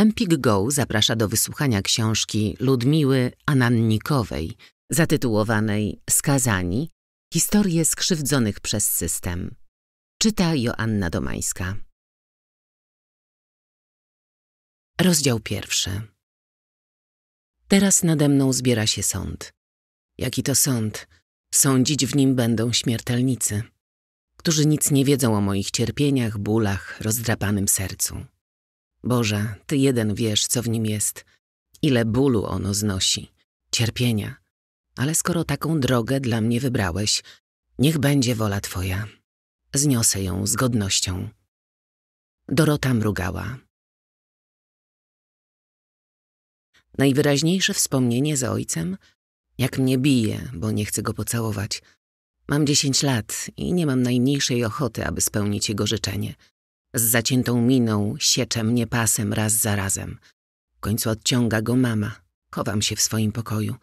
Empik Go zaprasza do wysłuchania książki Ludmiły Anannikowej, zatytułowanej Skazani – Historie skrzywdzonych przez system. Czyta Joanna Domańska. Rozdział pierwszy. Teraz nade mną zbiera się sąd. Jaki to sąd? Sądzić w nim będą śmiertelnicy, którzy nic nie wiedzą o moich cierpieniach, bólach, rozdrapanym sercu. Boże, Ty jeden wiesz, co w nim jest, ile bólu ono znosi, cierpienia. Ale skoro taką drogę dla mnie wybrałeś, niech będzie wola Twoja. Zniosę ją z godnością. Dorota mrugała. Najwyraźniejsze wspomnienie z ojcem? Jak mnie bije, bo nie chcę go pocałować. Mam dziesięć lat i nie mam najmniejszej ochoty, aby spełnić jego życzenie. Z zaciętą miną siecze mnie pasem raz za razem. W końcu odciąga go mama. Chowam się w swoim pokoju.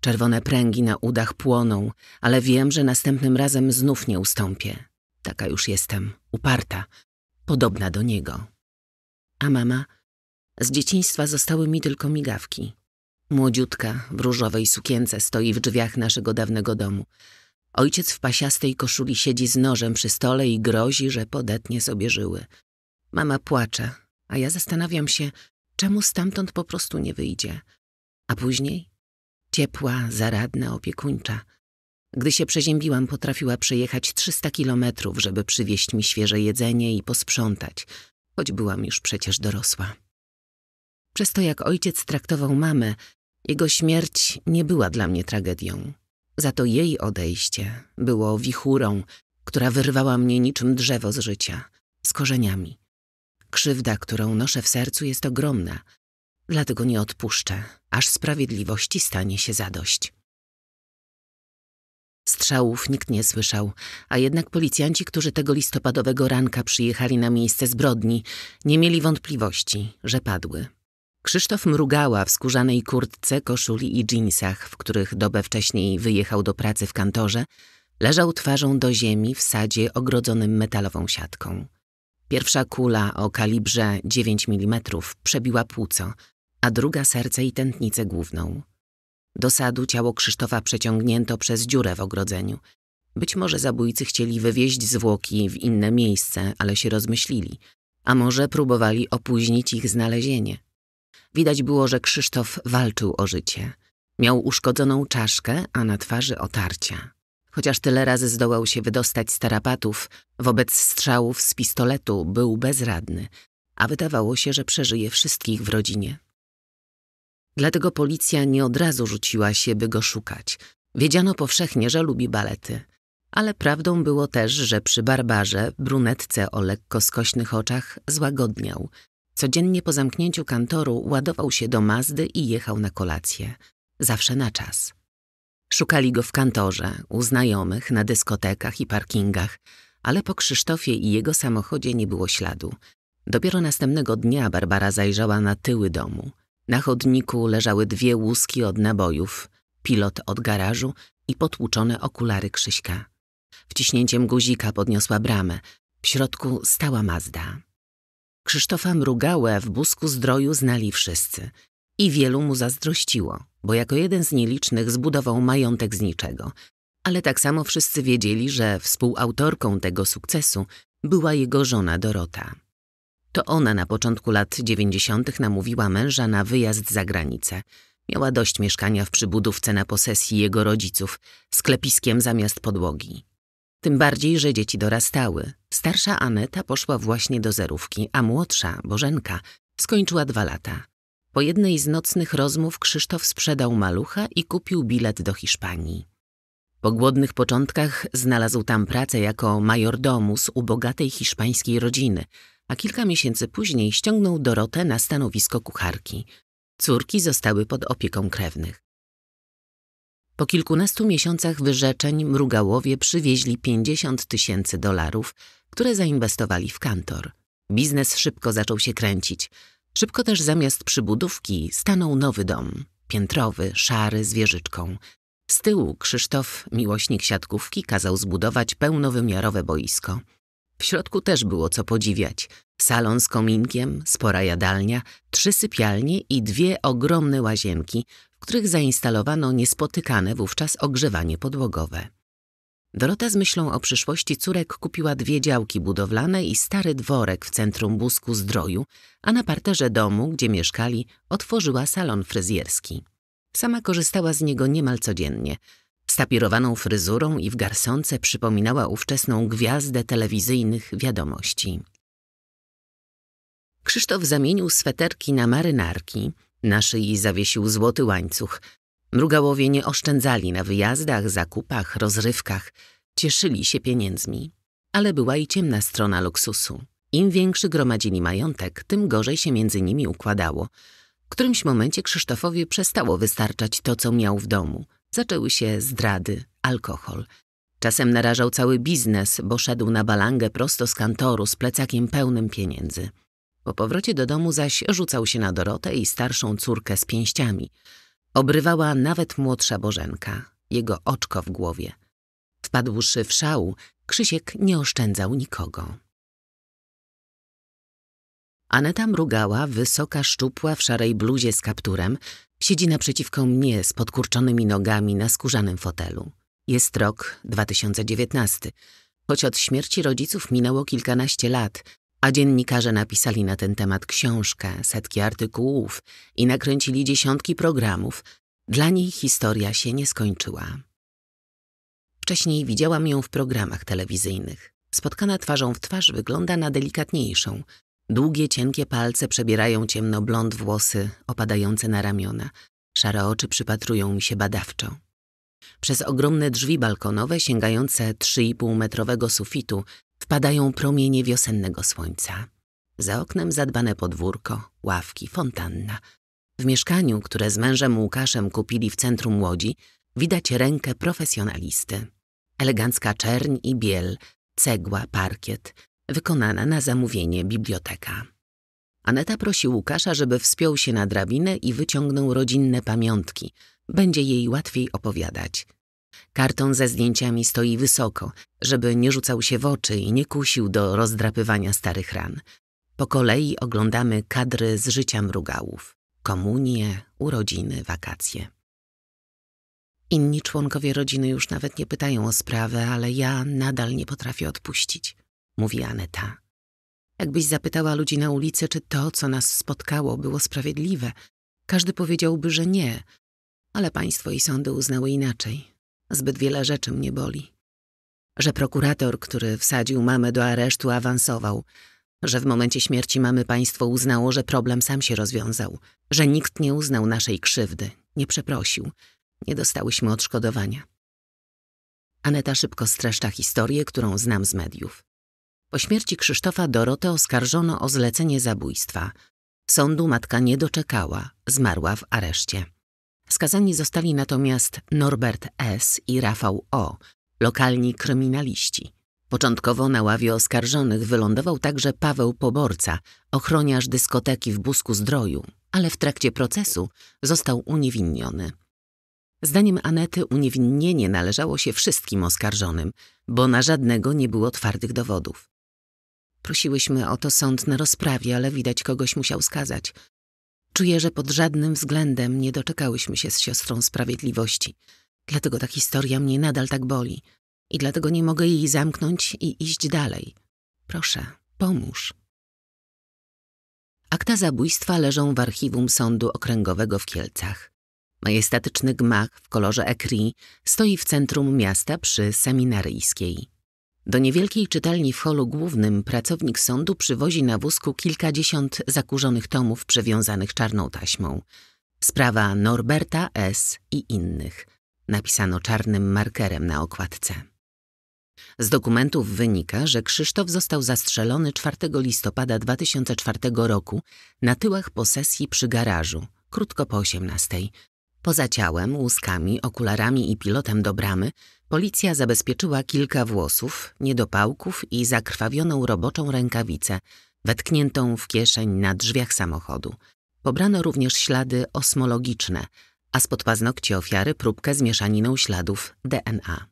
Czerwone pręgi na udach płoną, ale wiem, że następnym razem znów nie ustąpię. Taka już jestem, uparta, podobna do niego. A mama? Z dzieciństwa zostały mi tylko migawki. Młodziutka w różowej sukience stoi w drzwiach naszego dawnego domu. Ojciec w pasiastej koszuli siedzi z nożem przy stole i grozi, że podetnie sobie żyły. Mama płacze, a ja zastanawiam się, czemu stamtąd po prostu nie wyjdzie. A później? Ciepła, zaradna, opiekuńcza. Gdy się przeziębiłam, potrafiła przejechać 300 kilometrów, żeby przywieźć mi świeże jedzenie i posprzątać, choć byłam już przecież dorosła. Przez to, jak ojciec traktował mamę, jego śmierć nie była dla mnie tragedią. Za to jej odejście było wichurą, która wyrwała mnie niczym drzewo z życia, z korzeniami. Krzywda, którą noszę w sercu, jest ogromna, dlatego nie odpuszczę, aż sprawiedliwości stanie się zadość. Strzałów nikt nie słyszał, a jednak policjanci, którzy tego listopadowego ranka przyjechali na miejsce zbrodni, nie mieli wątpliwości, że padły. Krzysztof mrugała w skórzanej kurtce, koszuli i dżinsach, w których dobę wcześniej wyjechał do pracy w kantorze, leżał twarzą do ziemi w sadzie ogrodzonym metalową siatką. Pierwsza kula o kalibrze 9 mm przebiła płuco, a druga serce i tętnicę główną. Do sadu ciało Krzysztofa przeciągnięto przez dziurę w ogrodzeniu. Być może zabójcy chcieli wywieźć zwłoki w inne miejsce, ale się rozmyślili, a może próbowali opóźnić ich znalezienie. Widać było, że Krzysztof walczył o życie. Miał uszkodzoną czaszkę, a na twarzy otarcia. Chociaż tyle razy zdołał się wydostać z tarapatów, wobec strzałów z pistoletu był bezradny, a wydawało się, że przeżyje wszystkich w rodzinie. Dlatego policja nie od razu rzuciła się, by go szukać. Wiedziano powszechnie, że lubi balety. Ale prawdą było też, że przy barbarze, brunetce o lekko skośnych oczach, złagodniał. Codziennie po zamknięciu kantoru ładował się do Mazdy i jechał na kolację. Zawsze na czas. Szukali go w kantorze, u znajomych, na dyskotekach i parkingach, ale po Krzysztofie i jego samochodzie nie było śladu. Dopiero następnego dnia Barbara zajrzała na tyły domu. Na chodniku leżały dwie łuski od nabojów, pilot od garażu i potłuczone okulary Krzyśka. Wciśnięciem guzika podniosła bramę. W środku stała Mazda. Krzysztofa Mrugałę w Busku Zdroju znali wszyscy i wielu mu zazdrościło, bo jako jeden z nielicznych zbudował majątek z niczego. Ale tak samo wszyscy wiedzieli, że współautorką tego sukcesu była jego żona Dorota. To ona na początku lat dziewięćdziesiątych namówiła męża na wyjazd za granicę. Miała dość mieszkania w przybudówce na posesji jego rodziców, sklepiskiem zamiast podłogi. Tym bardziej, że dzieci dorastały. Starsza Aneta poszła właśnie do zerówki, a młodsza, Bożenka, skończyła dwa lata. Po jednej z nocnych rozmów Krzysztof sprzedał malucha i kupił bilet do Hiszpanii. Po głodnych początkach znalazł tam pracę jako majordomus u bogatej hiszpańskiej rodziny, a kilka miesięcy później ściągnął Dorotę na stanowisko kucharki. Córki zostały pod opieką krewnych. Po kilkunastu miesiącach wyrzeczeń Mrugałowie przywieźli 50 tysięcy dolarów, które zainwestowali w kantor. Biznes szybko zaczął się kręcić. Szybko też zamiast przybudówki stanął nowy dom, piętrowy, szary, z wieżyczką. Z tyłu Krzysztof, miłośnik siatkówki, kazał zbudować pełnowymiarowe boisko. W środku też było co podziwiać. Salon z kominkiem, spora jadalnia, trzy sypialnie i dwie ogromne łazienki, których zainstalowano niespotykane wówczas ogrzewanie podłogowe. Dorota z myślą o przyszłości córek kupiła dwie działki budowlane i stary dworek w centrum Busku Zdroju, a na parterze domu, gdzie mieszkali, otworzyła salon fryzjerski. Sama korzystała z niego niemal codziennie. Z tapirowaną fryzurą i w garsonce przypominała ówczesną gwiazdę telewizyjnych wiadomości. Krzysztof zamienił sweterki na marynarki, na szyi zawiesił złoty łańcuch. Mrugałowie nie oszczędzali na wyjazdach, zakupach, rozrywkach. Cieszyli się pieniędzmi. Ale była i ciemna strona luksusu. Im większy gromadzili majątek, tym gorzej się między nimi układało. W którymś momencie Krzysztofowi przestało wystarczać to, co miał w domu. Zaczęły się zdrady, alkohol. Czasem narażał cały biznes, bo szedł na balangę prosto z kantoru z plecakiem pełnym pieniędzy. Po powrocie do domu zaś rzucał się na Dorotę i starszą córkę z pięściami. Obrywała nawet młodsza Bożenka, jego oczko w głowie. Wpadłszy w szał, Krzysiek nie oszczędzał nikogo. Aneta mrugała, wysoka, szczupła, w szarej bluzie z kapturem, siedzi naprzeciwko mnie z podkurczonymi nogami na skórzanym fotelu. Jest rok 2019. Choć od śmierci rodziców minęło kilkanaście lat, a dziennikarze napisali na ten temat książkę, setki artykułów i nakręcili dziesiątki programów, dla niej historia się nie skończyła. Wcześniej widziałam ją w programach telewizyjnych. Spotkana twarzą w twarz wygląda na delikatniejszą. Długie, cienkie palce przebierają ciemnoblond włosy opadające na ramiona. Szare oczy przypatrują mi się badawczo. Przez ogromne drzwi balkonowe sięgające 3,5 metrowego sufitu wpadają promienie wiosennego słońca. Za oknem zadbane podwórko, ławki, fontanna. W mieszkaniu, które z mężem Łukaszem kupili w centrum Łodzi, widać rękę profesjonalisty. Elegancka czerń i biel, cegła, parkiet, wykonana na zamówienie biblioteka. Aneta prosi Łukasza, żeby wspiął się na drabinę i wyciągnął rodzinne pamiątki. Będzie jej łatwiej opowiadać. Karton ze zdjęciami stoi wysoko, żeby nie rzucał się w oczy i nie kusił do rozdrapywania starych ran. Po kolei oglądamy kadry z życia mrugałów. Komunie, urodziny, wakacje. Inni członkowie rodziny już nawet nie pytają o sprawę, ale ja nadal nie potrafię odpuścić, mówi Aneta. Jakbyś zapytała ludzi na ulicy, czy to, co nas spotkało, było sprawiedliwe, każdy powiedziałby, że nie, ale państwo i sądy uznały inaczej. Zbyt wiele rzeczy mnie boli. Że prokurator, który wsadził mamę do aresztu, awansował. Że w momencie śmierci mamy państwo uznało, że problem sam się rozwiązał. Że nikt nie uznał naszej krzywdy, nie przeprosił. Nie dostałyśmy odszkodowania. Aneta szybko streszcza historię, którą znam z mediów. Po śmierci Krzysztofa Dorotę oskarżono o zlecenie zabójstwa. Sądu matka nie doczekała, zmarła w areszcie. Skazani zostali natomiast Norbert S. i Rafał O., lokalni kryminaliści. Początkowo na ławie oskarżonych wylądował także Paweł Poborca, ochroniarz dyskoteki w Busku Zdroju, ale w trakcie procesu został uniewinniony. Zdaniem Anety uniewinnienie należało się wszystkim oskarżonym, bo na żadnego nie było twardych dowodów. Prosiłyśmy o to sąd na rozprawie, ale widać kogoś musiał skazać. Czuję, że pod żadnym względem nie doczekałyśmy się z siostrą sprawiedliwości. Dlatego ta historia mnie nadal tak boli. I dlatego nie mogę jej zamknąć i iść dalej. Proszę, pomóż. Akta zabójstwa leżą w archiwum Sądu Okręgowego w Kielcach. Majestatyczny gmach w kolorze ekri stoi w centrum miasta przy Seminaryjskiej. Do niewielkiej czytelni w holu głównym pracownik sądu przywozi na wózku kilkadziesiąt zakurzonych tomów przewiązanych czarną taśmą. Sprawa Norberta S. i innych. Napisano czarnym markerem na okładce. Z dokumentów wynika, że Krzysztof został zastrzelony 4 listopada 2004 roku na tyłach posesji przy garażu, krótko po 18. Poza ciałem, łuskami, okularami i pilotem do bramy policja zabezpieczyła kilka włosów, niedopałków i zakrwawioną roboczą rękawicę, wetkniętą w kieszeń na drzwiach samochodu. Pobrano również ślady osmologiczne, a spod paznokci ofiary próbkę z mieszaniną śladów DNA.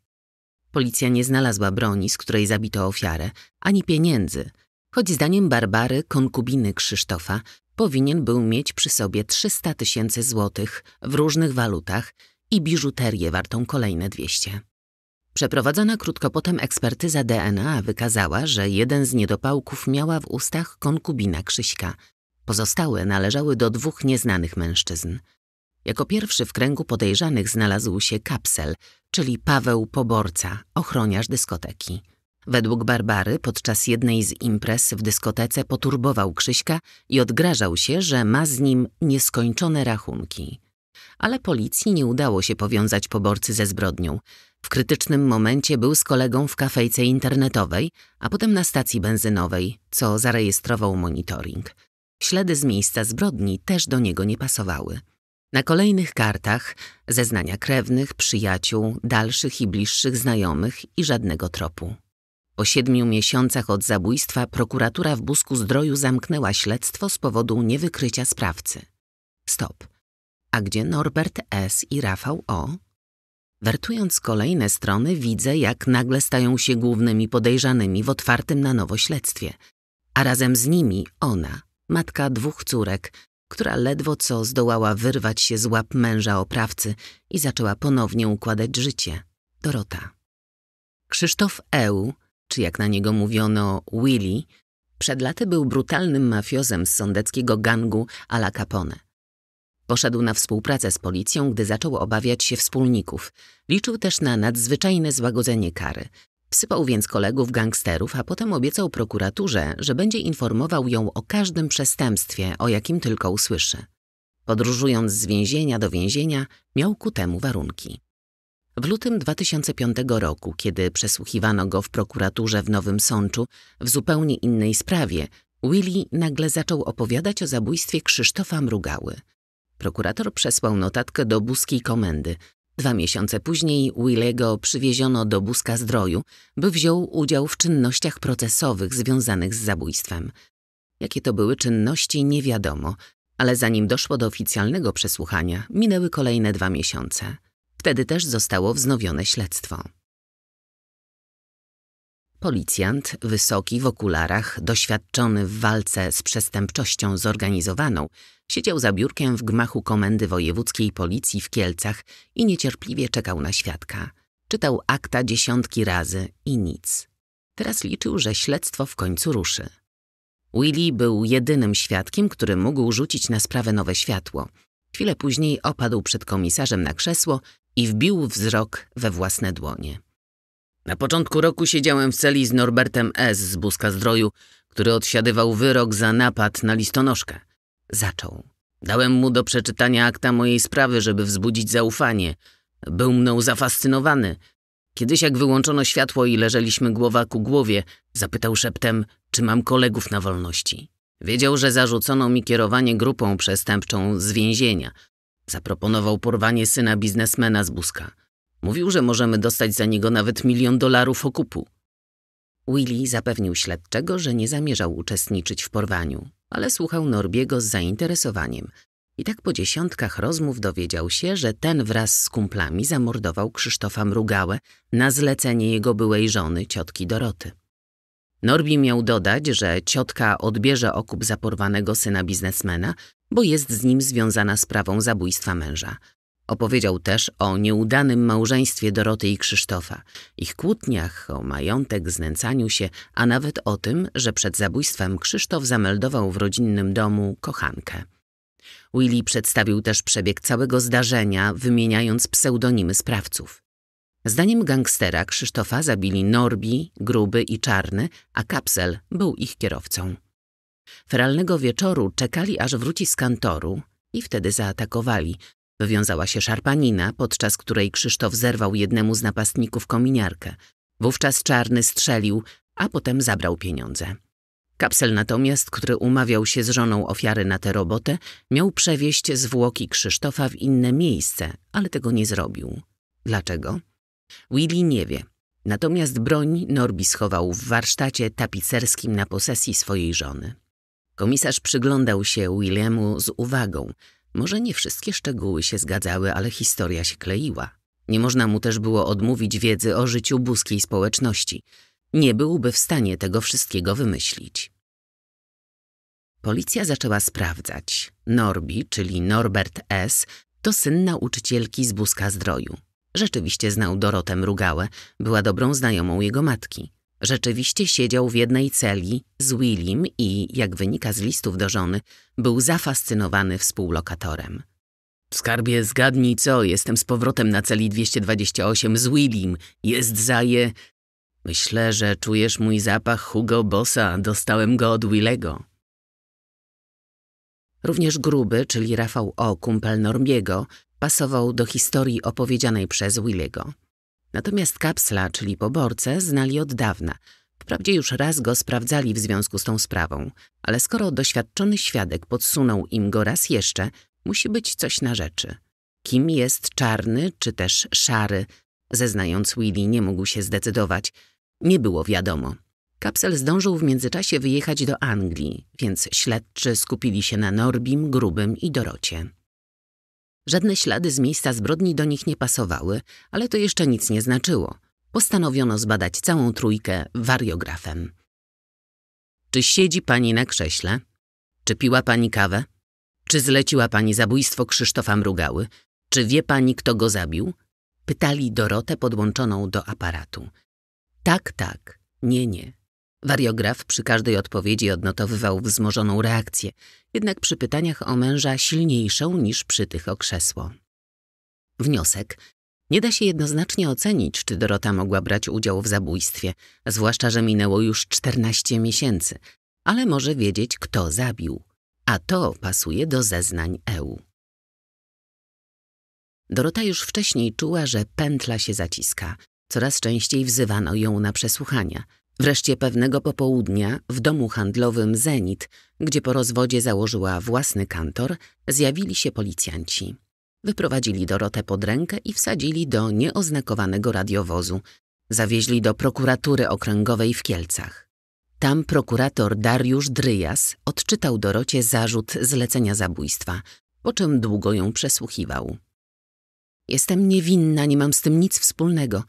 Policja nie znalazła broni, z której zabito ofiarę, ani pieniędzy. choć zdaniem Barbary, konkubiny Krzysztofa, powinien był mieć przy sobie 300 tysięcy złotych w różnych walutach i biżuterię wartą kolejne 200. Przeprowadzona krótko potem ekspertyza DNA wykazała, że jeden z niedopałków miała w ustach konkubina Krzyśka. Pozostałe należały do dwóch nieznanych mężczyzn. Jako pierwszy w kręgu podejrzanych znalazł się kapsel, czyli Paweł Poborca, ochroniarz dyskoteki. Według Barbary podczas jednej z imprez w dyskotece poturbował Krzyśka i odgrażał się, że ma z nim nieskończone rachunki. Ale policji nie udało się powiązać poborcy ze zbrodnią. W krytycznym momencie był z kolegą w kafejce internetowej, a potem na stacji benzynowej, co zarejestrował monitoring. Śledy z miejsca zbrodni też do niego nie pasowały. Na kolejnych kartach zeznania krewnych, przyjaciół, dalszych i bliższych znajomych i żadnego tropu. Po siedmiu miesiącach od zabójstwa prokuratura w Busku Zdroju zamknęła śledztwo z powodu niewykrycia sprawcy. Stop. A gdzie Norbert S. i Rafał O? Wertując kolejne strony widzę, jak nagle stają się głównymi podejrzanymi w otwartym na nowo śledztwie. A razem z nimi ona, matka dwóch córek, która ledwo co zdołała wyrwać się z łap męża oprawcy i zaczęła ponownie układać życie. Dorota. Krzysztof Eł, czy jak na niego mówiono Willy, przed laty był brutalnym mafiozem z sądeckiego gangu Ala Capone. Poszedł na współpracę z policją, gdy zaczął obawiać się wspólników. Liczył też na nadzwyczajne złagodzenie kary. Wsypał więc kolegów gangsterów, a potem obiecał prokuraturze, że będzie informował ją o każdym przestępstwie, o jakim tylko usłyszy. Podróżując z więzienia do więzienia, miał ku temu warunki. W lutym 2005 roku, kiedy przesłuchiwano go w prokuraturze w Nowym Sączu w zupełnie innej sprawie, Willy nagle zaczął opowiadać o zabójstwie Krzysztofa Mrugały. Prokurator przesłał notatkę do buskiej komendy. Dwa miesiące później Willego przywieziono do Buska Zdroju, by wziął udział w czynnościach procesowych związanych z zabójstwem. Jakie to były czynności, nie wiadomo, ale zanim doszło do oficjalnego przesłuchania, minęły kolejne dwa miesiące. Wtedy też zostało wznowione śledztwo. Policjant, wysoki w okularach, doświadczony w walce z przestępczością zorganizowaną, siedział za biurkiem w gmachu Komendy Wojewódzkiej Policji w Kielcach i niecierpliwie czekał na świadka. Czytał akta dziesiątki razy i nic. Teraz liczył, że śledztwo w końcu ruszy. Willy był jedynym świadkiem, który mógł rzucić na sprawę nowe światło. Chwilę później opadł przed komisarzem na krzesło i wbił wzrok we własne dłonie. Na początku roku siedziałem w celi z Norbertem S. z Buska Zdroju, który odsiadywał wyrok za napad na listonoszkę. Zaczął. Dałem mu do przeczytania akta mojej sprawy, żeby wzbudzić zaufanie. Był mną zafascynowany. Kiedyś jak wyłączono światło i leżeliśmy głowa ku głowie, zapytał szeptem, czy mam kolegów na wolności. Wiedział, że zarzucono mi kierowanie grupą przestępczą z więzienia. Zaproponował porwanie syna biznesmena z Buska. Mówił, że możemy dostać za niego nawet milion dolarów okupu. Willy zapewnił śledczego, że nie zamierzał uczestniczyć w porwaniu, ale słuchał Norbiego z zainteresowaniem. I tak po dziesiątkach rozmów dowiedział się, że ten wraz z kumplami zamordował Krzysztofa Mrugałę na zlecenie jego byłej żony, ciotki Doroty. Norbi miał dodać, że ciotka odbierze okup za porwanego syna biznesmena, bo jest z nim związana sprawą zabójstwa męża. Opowiedział też o nieudanym małżeństwie Doroty i Krzysztofa, ich kłótniach, o majątek, znęcaniu się, a nawet o tym, że przed zabójstwem Krzysztof zameldował w rodzinnym domu kochankę. Willy przedstawił też przebieg całego zdarzenia, wymieniając pseudonimy sprawców. Zdaniem gangstera Krzysztofa zabili Norbi, Gruby i Czarny, a Kapsel był ich kierowcą. Feralnego wieczoru czekali aż wróci z kantoru i wtedy zaatakowali, Wywiązała się szarpanina, podczas której Krzysztof zerwał jednemu z napastników kominiarkę. Wówczas Czarny strzelił, a potem zabrał pieniądze. Kapsel natomiast, który umawiał się z żoną ofiary na tę robotę, miał przewieźć zwłoki Krzysztofa w inne miejsce, ale tego nie zrobił. Dlaczego? Willy nie wie. Natomiast broń Norbi schował w warsztacie tapicerskim na posesji swojej żony. Komisarz przyglądał się Williamu z uwagą – może nie wszystkie szczegóły się zgadzały, ale historia się kleiła. Nie można mu też było odmówić wiedzy o życiu buskiej społeczności. Nie byłby w stanie tego wszystkiego wymyślić. Policja zaczęła sprawdzać. Norbi, czyli Norbert S., to syn nauczycielki z Buska Zdroju. Rzeczywiście znał Dorotę Mrugałę, była dobrą znajomą jego matki. Rzeczywiście siedział w jednej celi z Willim i, jak wynika z listów do żony, był zafascynowany współlokatorem. Skarbie, zgadnij co, jestem z powrotem na celi 228 z Willim. Jest zaje... Myślę, że czujesz mój zapach Hugo Bossa, dostałem go od Willego. Również Gruby, czyli Rafał O., kumpel Normiego, pasował do historii opowiedzianej przez Willego. Natomiast Kapsla, czyli poborcę, znali od dawna. Wprawdzie już raz go sprawdzali w związku z tą sprawą, ale skoro doświadczony świadek podsunął im go raz jeszcze, musi być coś na rzeczy. Kim jest czarny czy też szary? Zeznając Willy nie mógł się zdecydować. Nie było wiadomo. Kapsel zdążył w międzyczasie wyjechać do Anglii, więc śledczy skupili się na Norbim, Grubym i Dorocie. Żadne ślady z miejsca zbrodni do nich nie pasowały, ale to jeszcze nic nie znaczyło. Postanowiono zbadać całą trójkę wariografem. Czy siedzi pani na krześle? Czy piła pani kawę? Czy zleciła pani zabójstwo Krzysztofa Mrugały? Czy wie pani, kto go zabił? Pytali Dorotę podłączoną do aparatu. Tak, tak, nie, nie. Wariograf przy każdej odpowiedzi odnotowywał wzmożoną reakcję, jednak przy pytaniach o męża silniejszą niż przy tych o krzesło. Wniosek. Nie da się jednoznacznie ocenić, czy Dorota mogła brać udział w zabójstwie, zwłaszcza, że minęło już 14 miesięcy, ale może wiedzieć, kto zabił. A to pasuje do zeznań EU. Dorota już wcześniej czuła, że pętla się zaciska. Coraz częściej wzywano ją na przesłuchania – Wreszcie pewnego popołudnia w domu handlowym Zenit, gdzie po rozwodzie założyła własny kantor, zjawili się policjanci. Wyprowadzili Dorotę pod rękę i wsadzili do nieoznakowanego radiowozu. Zawieźli do prokuratury okręgowej w Kielcach. Tam prokurator Dariusz Dryjas odczytał Dorocie zarzut zlecenia zabójstwa, po czym długo ją przesłuchiwał. Jestem niewinna, nie mam z tym nic wspólnego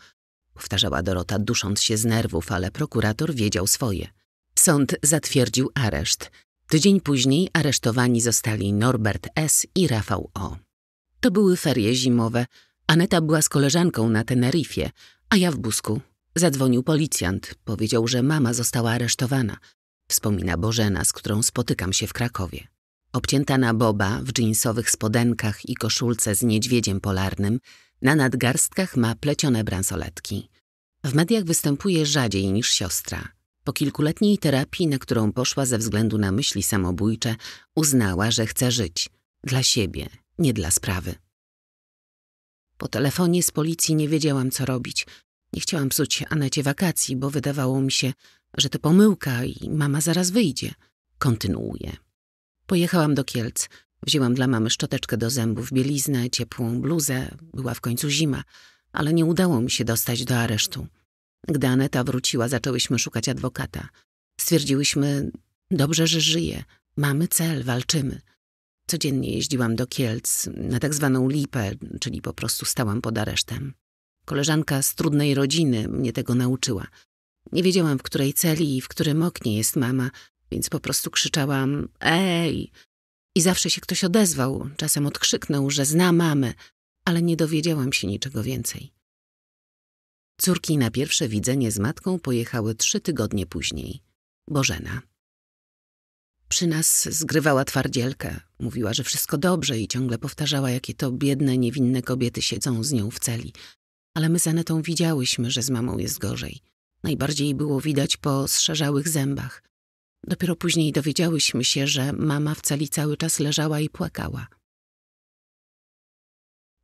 powtarzała Dorota, dusząc się z nerwów, ale prokurator wiedział swoje. Sąd zatwierdził areszt. Tydzień później aresztowani zostali Norbert S. i Rafał O. To były ferie zimowe. Aneta była z koleżanką na Teneryfie, a ja w Busku. Zadzwonił policjant. Powiedział, że mama została aresztowana. Wspomina Bożena, z którą spotykam się w Krakowie. Obcięta na boba, w dżinsowych spodenkach i koszulce z niedźwiedziem polarnym, na nadgarstkach ma plecione bransoletki. W mediach występuje rzadziej niż siostra. Po kilkuletniej terapii, na którą poszła ze względu na myśli samobójcze, uznała, że chce żyć. Dla siebie, nie dla sprawy. Po telefonie z policji nie wiedziałam, co robić. Nie chciałam psuć Anecie wakacji, bo wydawało mi się, że to pomyłka i mama zaraz wyjdzie. Kontynuuje. Pojechałam do Kielc. Wzięłam dla mamy szczoteczkę do zębów, bieliznę, ciepłą bluzę. Była w końcu zima, ale nie udało mi się dostać do aresztu. Gdy Aneta wróciła, zaczęłyśmy szukać adwokata. Stwierdziłyśmy, dobrze, że żyje. Mamy cel, walczymy. Codziennie jeździłam do Kielc na tak zwaną lipę, czyli po prostu stałam pod aresztem. Koleżanka z trudnej rodziny mnie tego nauczyła. Nie wiedziałam, w której celi i w którym oknie jest mama, więc po prostu krzyczałam ej, i zawsze się ktoś odezwał, czasem odkrzyknął, że zna mamę, ale nie dowiedziałam się niczego więcej. Córki na pierwsze widzenie z matką pojechały trzy tygodnie później. Bożena. Przy nas zgrywała twardzielkę. Mówiła, że wszystko dobrze i ciągle powtarzała, jakie to biedne, niewinne kobiety siedzą z nią w celi. Ale my z Anetą widziałyśmy, że z mamą jest gorzej. Najbardziej było widać po zszerzałych zębach. Dopiero później dowiedziałyśmy się, że mama w celi cały czas leżała i płakała.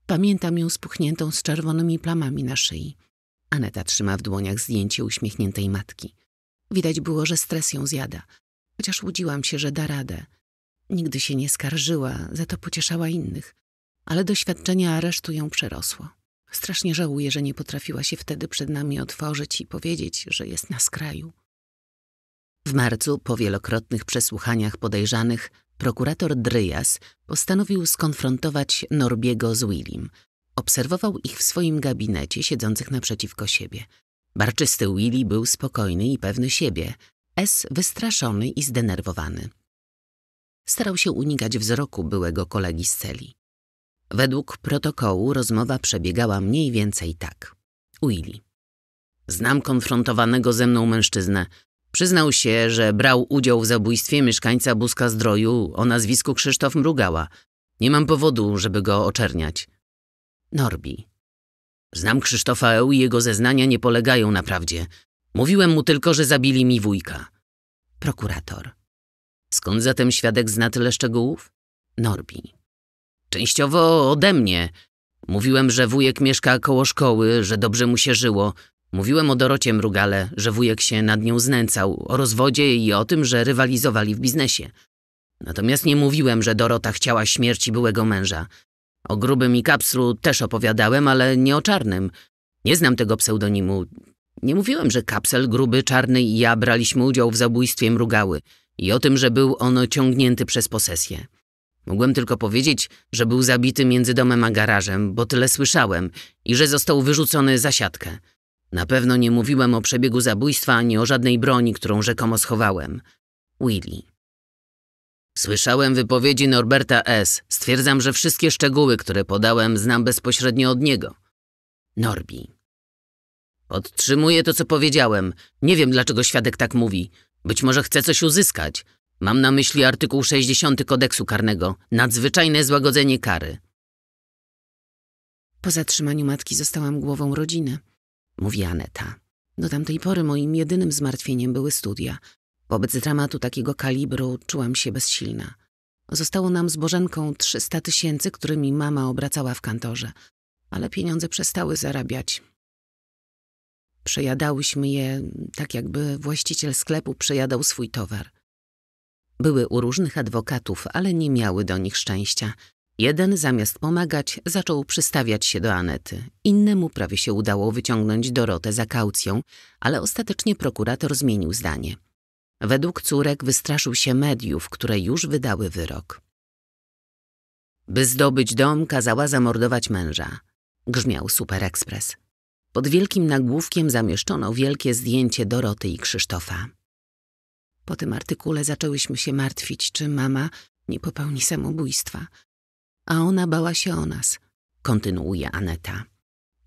Pamiętam ją spuchniętą z czerwonymi plamami na szyi. Aneta trzyma w dłoniach zdjęcie uśmiechniętej matki. Widać było, że stres ją zjada, chociaż łudziłam się, że da radę. Nigdy się nie skarżyła, za to pocieszała innych, ale doświadczenie aresztu ją przerosło. Strasznie żałuję, że nie potrafiła się wtedy przed nami otworzyć i powiedzieć, że jest na skraju. W marcu, po wielokrotnych przesłuchaniach podejrzanych, prokurator Dryjas postanowił skonfrontować Norbiego z Willim. Obserwował ich w swoim gabinecie, siedzących naprzeciwko siebie. Barczysty Willy był spokojny i pewny siebie, S wystraszony i zdenerwowany. Starał się unikać wzroku byłego kolegi z celi. Według protokołu rozmowa przebiegała mniej więcej tak. Willy. Znam konfrontowanego ze mną mężczyznę. Przyznał się, że brał udział w zabójstwie mieszkańca Buska Zdroju o nazwisku Krzysztof Mrugała. Nie mam powodu, żeby go oczerniać. Norbi. Znam Krzysztofa Eł i jego zeznania nie polegają na prawdzie. Mówiłem mu tylko, że zabili mi wujka. Prokurator. Skąd zatem świadek zna tyle szczegółów? Norbi. Częściowo ode mnie. Mówiłem, że wujek mieszka koło szkoły, że dobrze mu się żyło. Mówiłem o Dorocie Mrugale, że wujek się nad nią znęcał, o rozwodzie i o tym, że rywalizowali w biznesie. Natomiast nie mówiłem, że Dorota chciała śmierci byłego męża. O grubym i kapslu też opowiadałem, ale nie o czarnym. Nie znam tego pseudonimu. Nie mówiłem, że kapsel, gruby, czarny i ja braliśmy udział w zabójstwie Mrugały i o tym, że był ono ciągnięty przez posesję. Mogłem tylko powiedzieć, że był zabity między domem a garażem, bo tyle słyszałem i że został wyrzucony za siatkę. Na pewno nie mówiłem o przebiegu zabójstwa ani o żadnej broni, którą rzekomo schowałem. Willy. Słyszałem wypowiedzi Norberta S. Stwierdzam, że wszystkie szczegóły, które podałem, znam bezpośrednio od niego. Norbi. Podtrzymuję to, co powiedziałem. Nie wiem, dlaczego świadek tak mówi. Być może chce coś uzyskać. Mam na myśli artykuł 60 kodeksu karnego. Nadzwyczajne złagodzenie kary. Po zatrzymaniu matki zostałam głową rodziny, mówi Aneta. Do tamtej pory moim jedynym zmartwieniem były studia. Wobec dramatu takiego kalibru czułam się bezsilna. Zostało nam z Bożenką 300 tysięcy, którymi mama obracała w kantorze, ale pieniądze przestały zarabiać. Przejadałyśmy je tak, jakby właściciel sklepu przejadał swój towar. Były u różnych adwokatów, ale nie miały do nich szczęścia. Jeden zamiast pomagać zaczął przystawiać się do Anety. Innemu prawie się udało wyciągnąć Dorotę za kaucją, ale ostatecznie prokurator zmienił zdanie. Według córek wystraszył się mediów, które już wydały wyrok. By zdobyć dom, kazała zamordować męża. Grzmiał Super Express. Pod wielkim nagłówkiem zamieszczono wielkie zdjęcie Doroty i Krzysztofa. Po tym artykule zaczęłyśmy się martwić, czy mama nie popełni samobójstwa. A ona bała się o nas, kontynuuje Aneta.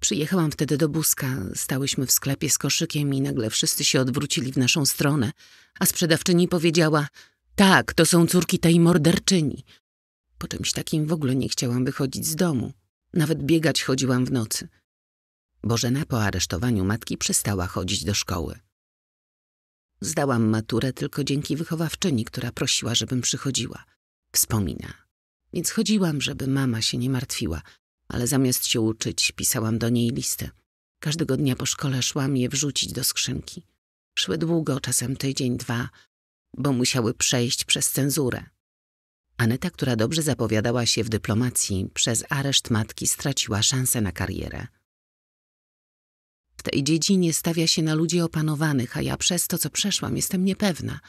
Przyjechałam wtedy do Buska, stałyśmy w sklepie z koszykiem i nagle wszyscy się odwrócili w naszą stronę, a sprzedawczyni powiedziała, tak, to są córki tej morderczyni. Po czymś takim w ogóle nie chciałam wychodzić z domu. Nawet biegać chodziłam w nocy. Bożena po aresztowaniu matki przestała chodzić do szkoły. Zdałam maturę tylko dzięki wychowawczyni, która prosiła, żebym przychodziła. Wspomina. Więc chodziłam, żeby mama się nie martwiła, ale zamiast się uczyć, pisałam do niej listy. Każdego dnia po szkole szłam je wrzucić do skrzynki. Szły długo, czasem tydzień, dwa, bo musiały przejść przez cenzurę. Aneta, która dobrze zapowiadała się w dyplomacji, przez areszt matki straciła szansę na karierę. W tej dziedzinie stawia się na ludzi opanowanych, a ja przez to, co przeszłam, jestem niepewna.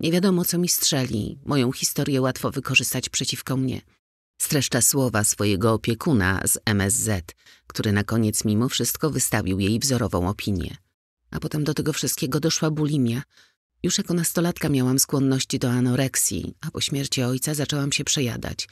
Nie wiadomo, co mi strzeli, moją historię łatwo wykorzystać przeciwko mnie. Streszcza słowa swojego opiekuna z MSZ, który na koniec mimo wszystko wystawił jej wzorową opinię. A potem do tego wszystkiego doszła bulimia. Już jako nastolatka miałam skłonności do anoreksji, a po śmierci ojca zaczęłam się przejadać.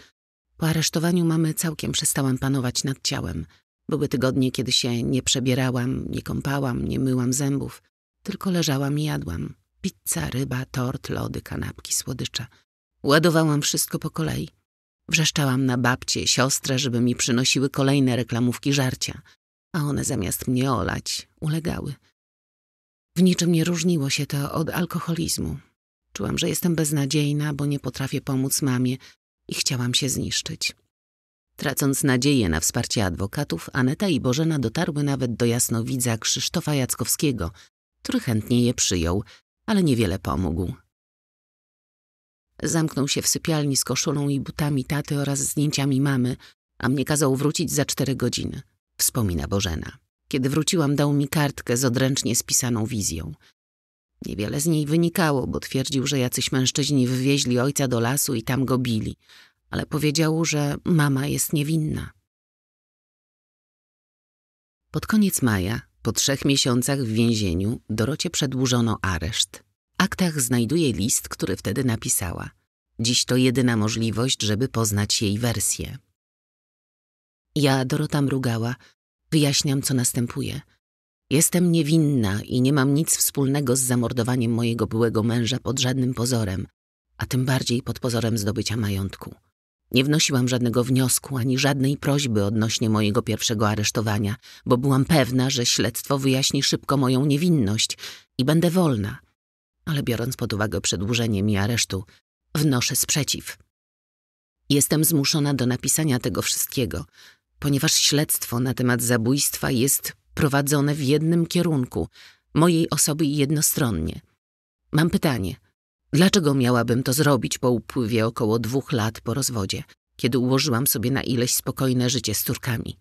Po aresztowaniu mamy całkiem przestałam panować nad ciałem – były tygodnie, kiedy się nie przebierałam, nie kąpałam, nie myłam zębów, tylko leżałam i jadłam. Pizza, ryba, tort, lody, kanapki, słodycze. Ładowałam wszystko po kolei. Wrzeszczałam na babcie, siostrę, żeby mi przynosiły kolejne reklamówki żarcia, a one zamiast mnie olać, ulegały. W niczym nie różniło się to od alkoholizmu. Czułam, że jestem beznadziejna, bo nie potrafię pomóc mamie i chciałam się zniszczyć. Tracąc nadzieję na wsparcie adwokatów, Aneta i Bożena dotarły nawet do jasnowidza Krzysztofa Jackowskiego, który chętnie je przyjął, ale niewiele pomógł. Zamknął się w sypialni z koszulą i butami taty oraz zdjęciami mamy, a mnie kazał wrócić za cztery godziny, wspomina Bożena. Kiedy wróciłam, dał mi kartkę z odręcznie spisaną wizją. Niewiele z niej wynikało, bo twierdził, że jacyś mężczyźni wywieźli ojca do lasu i tam go bili, ale powiedział, że mama jest niewinna. Pod koniec maja, po trzech miesiącach w więzieniu, Dorocie przedłużono areszt. W aktach znajduje list, który wtedy napisała. Dziś to jedyna możliwość, żeby poznać jej wersję. Ja, Dorota mrugała, wyjaśniam, co następuje. Jestem niewinna i nie mam nic wspólnego z zamordowaniem mojego byłego męża pod żadnym pozorem, a tym bardziej pod pozorem zdobycia majątku. Nie wnosiłam żadnego wniosku ani żadnej prośby odnośnie mojego pierwszego aresztowania, bo byłam pewna, że śledztwo wyjaśni szybko moją niewinność i będę wolna. Ale biorąc pod uwagę przedłużenie mi aresztu, wnoszę sprzeciw. Jestem zmuszona do napisania tego wszystkiego, ponieważ śledztwo na temat zabójstwa jest prowadzone w jednym kierunku, mojej osoby jednostronnie. Mam pytanie. Dlaczego miałabym to zrobić po upływie około dwóch lat po rozwodzie, kiedy ułożyłam sobie na ileś spokojne życie z córkami?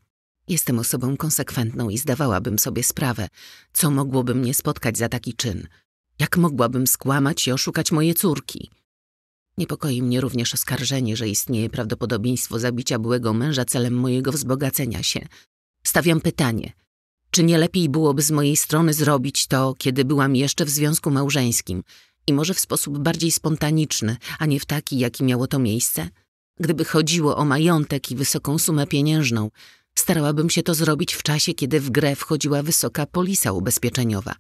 Jestem osobą konsekwentną i zdawałabym sobie sprawę, co mogłoby mnie spotkać za taki czyn. Jak mogłabym skłamać i oszukać moje córki? Niepokoi mnie również oskarżenie, że istnieje prawdopodobieństwo zabicia byłego męża celem mojego wzbogacenia się. Stawiam pytanie, czy nie lepiej byłoby z mojej strony zrobić to, kiedy byłam jeszcze w związku małżeńskim i może w sposób bardziej spontaniczny, a nie w taki, jaki miało to miejsce? Gdyby chodziło o majątek i wysoką sumę pieniężną, starałabym się to zrobić w czasie, kiedy w grę wchodziła wysoka polisa ubezpieczeniowa.